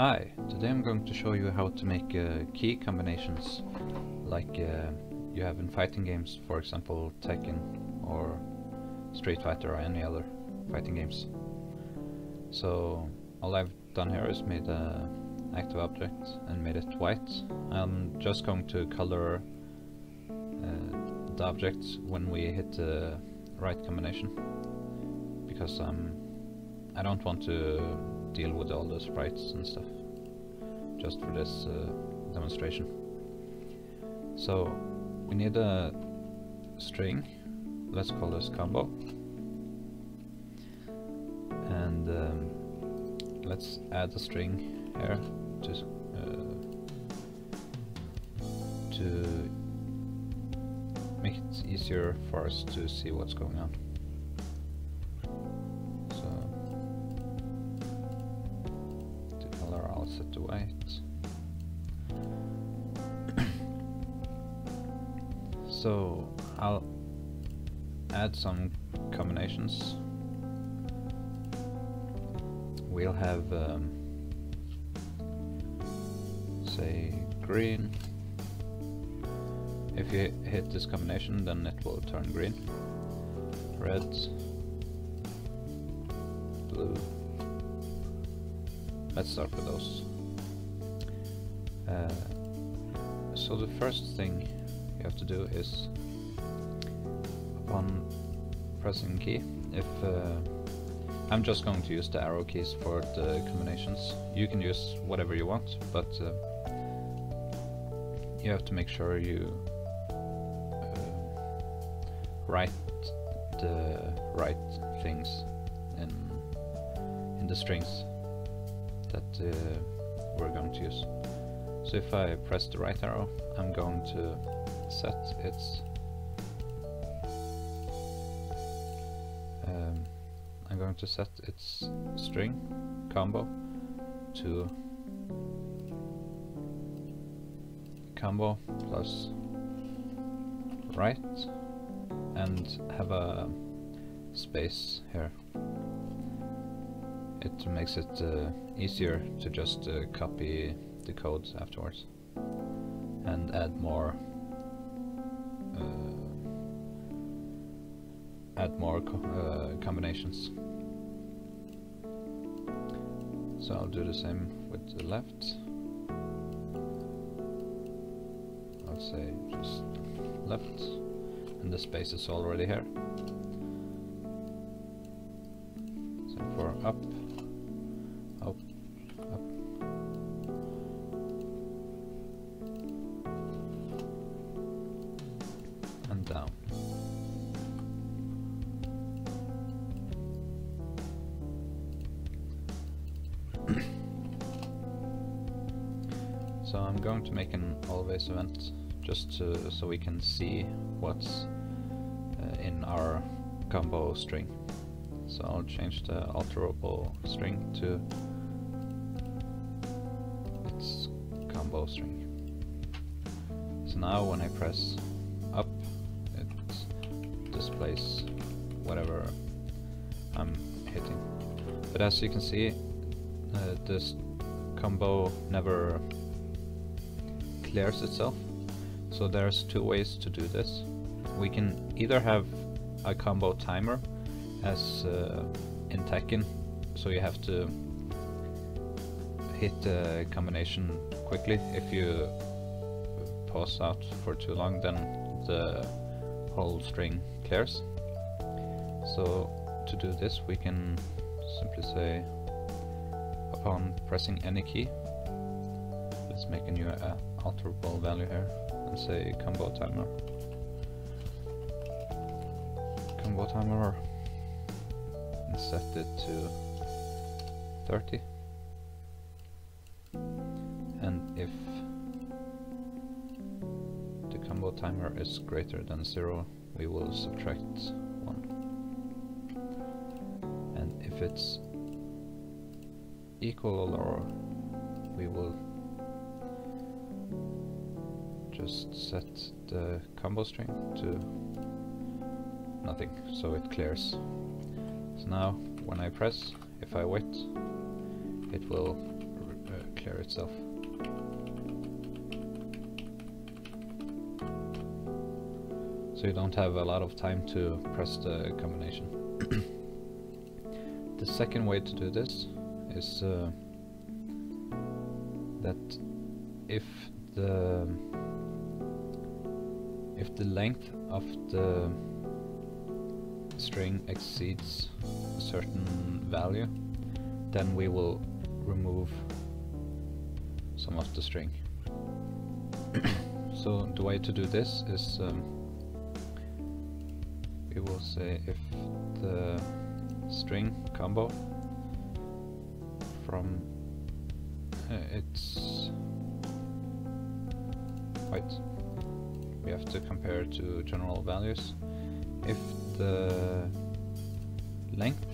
Hi, today I'm going to show you how to make uh, key combinations like uh, you have in fighting games, for example Tekken or Street Fighter or any other fighting games. So all I've done here is made an active object and made it white. I'm just going to color uh, the object when we hit the right combination because um, I don't want to deal with all the sprites and stuff just for this uh, demonstration. So we need a string, let's call this combo and um, let's add a string here to uh, to make it easier for us to see what's going on. So I'll add some combinations. We'll have um, say green. If you hit this combination then it will turn green. Red, blue, let's start with those. Uh, so the first thing you have to do is upon pressing key, if uh, I'm just going to use the arrow keys for the combinations. You can use whatever you want, but uh, you have to make sure you uh, write the right things in in the strings that uh, we're going to use. So if I press the right arrow, I'm going to set its um, I'm going to set its string combo to combo plus right and have a space here. It makes it uh, easier to just uh, copy the code afterwards and add more add more co uh, combinations. So I'll do the same with the left. I'll say just left and the space is already here. So for up so I'm going to make an always event just to, so we can see what's uh, in our combo string. So I'll change the alterable string to its combo string. So now when I press up it displays whatever I'm hitting. But as you can see, uh, this combo never clears itself. So there's two ways to do this. We can either have a combo timer as uh, in Tekken, so you have to hit the combination quickly. If you pause out for too long then the whole string clears. So to do this we can simply say upon pressing any key let's make a new alterable value here and say combo timer combo timer and set it to 30 and if the combo timer is greater than 0 we will subtract 1. And if it's equal or we will just set the combo string to nothing, so it clears. So now when I press, if I wait, it will uh, clear itself. So you don't have a lot of time to press the combination. the second way to do this is uh, that if the if the length of the string exceeds a certain value, then we will remove some of the string. so the way to do this is um, we will say if the string combo from uh, its wait we have to compare to general values. If the length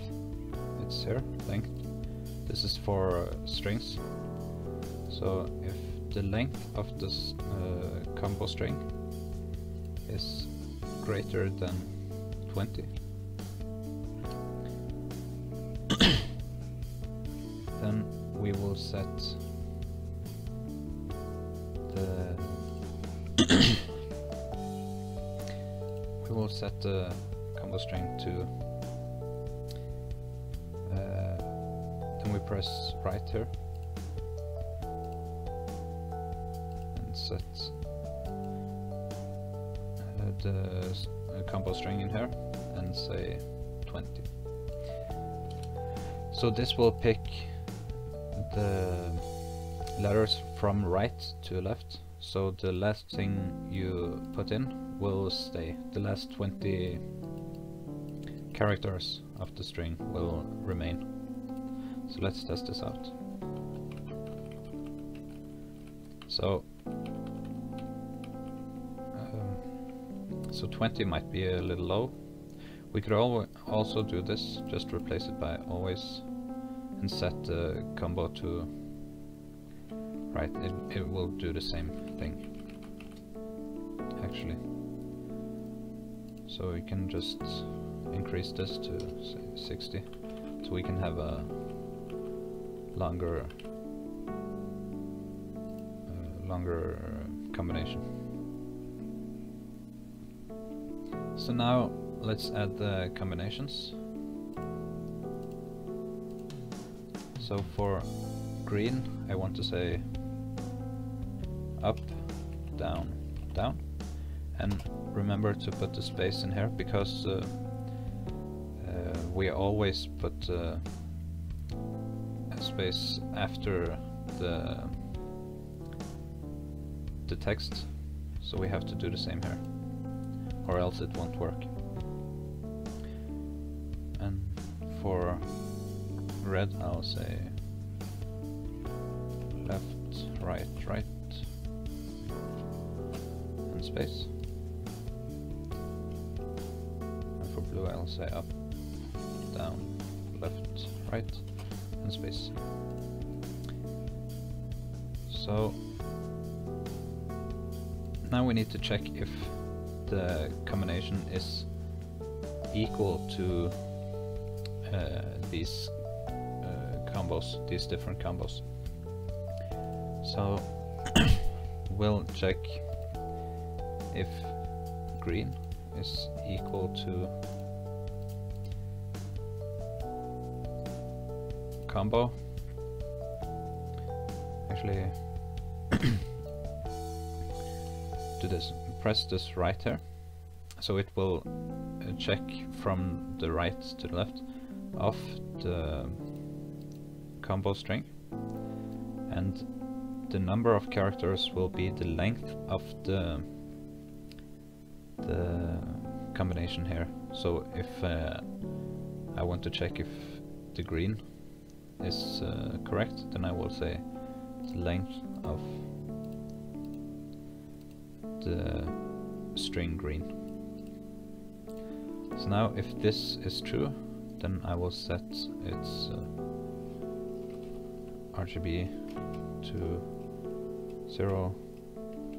it's here length this is for strings. So if the length of this uh, combo string is greater than 20 then we will set the will set the combo string to uh, then we press right here. And set uh, the uh, combo string in here and say 20 so this will pick the letters from right to left so the last thing you put in will stay. The last 20 characters of the string will remain. So let's test this out. So um, so 20 might be a little low. We could al also do this just replace it by always and set the combo to right? It, it will do the same thing actually. So we can just increase this to say 60 so we can have a longer uh, longer combination. So now let's add the combinations. So for green, I want to say up, down, down. And remember to put the space in here because uh, uh, we always put uh, a space after the the text so we have to do the same here or else it won't work and for red, I'll say right, right, and space. And for blue, I'll say up, down, left, right, and space. So now we need to check if the combination is equal to uh, these combos, these different combos. So we'll check if green is equal to combo. Actually, do this. Press this right here, so it will uh, check from the right to the left of the combo string and the number of characters will be the length of the the combination here. So if uh, I want to check if the green is uh, correct then I will say the length of the string green. So now if this is true then I will set its uh, RGB to 0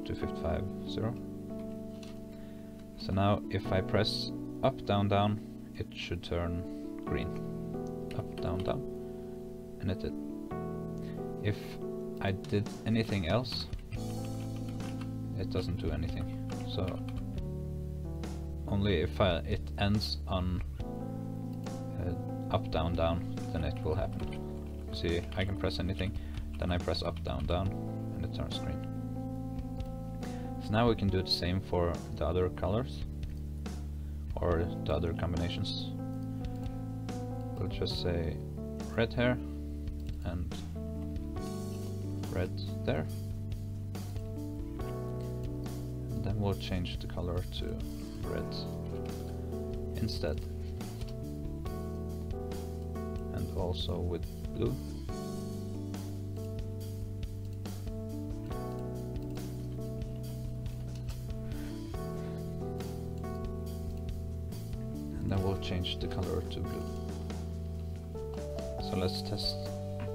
to 55 0. So now if I press up down down it should turn green. Up down down and it did. If I did anything else, it doesn't do anything. So only if I, it ends on uh, up, down, down, then it will happen. See, I can press anything, then I press up, down, down, and it turns green. So now we can do the same for the other colors, or the other combinations. We'll just say red here, and red there. And then we'll change the color to red instead. And also with blue. Then we'll change the color to blue. So let's test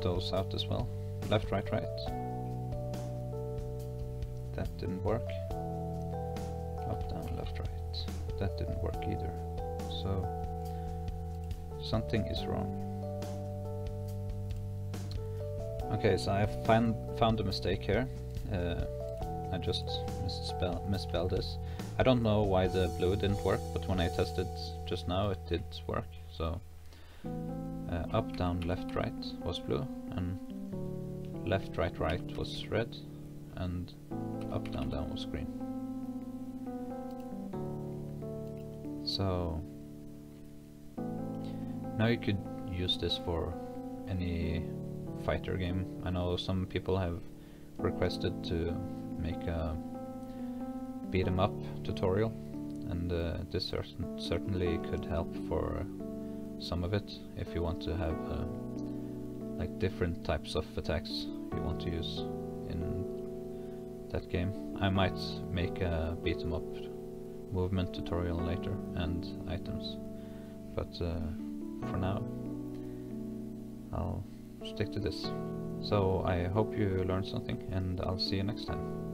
those out as well. Left, right, right. That didn't work. Up, down, left, right. That didn't work either. So something is wrong. Okay, so I found found a mistake here. Uh, I just misspell misspelled this. I don't know why the blue didn't work, but when I tested just now, it did work. So uh, up, down, left, right was blue, and left, right, right was red, and up, down, down was green. So now you could use this for any fighter game. I know some people have requested to make a beat 'em up tutorial and uh, this certain certainly could help for some of it if you want to have uh, like different types of attacks you want to use in that game. I might make a beat 'em up movement tutorial later and items but uh, for now I'll stick to this. So I hope you learned something and I'll see you next time.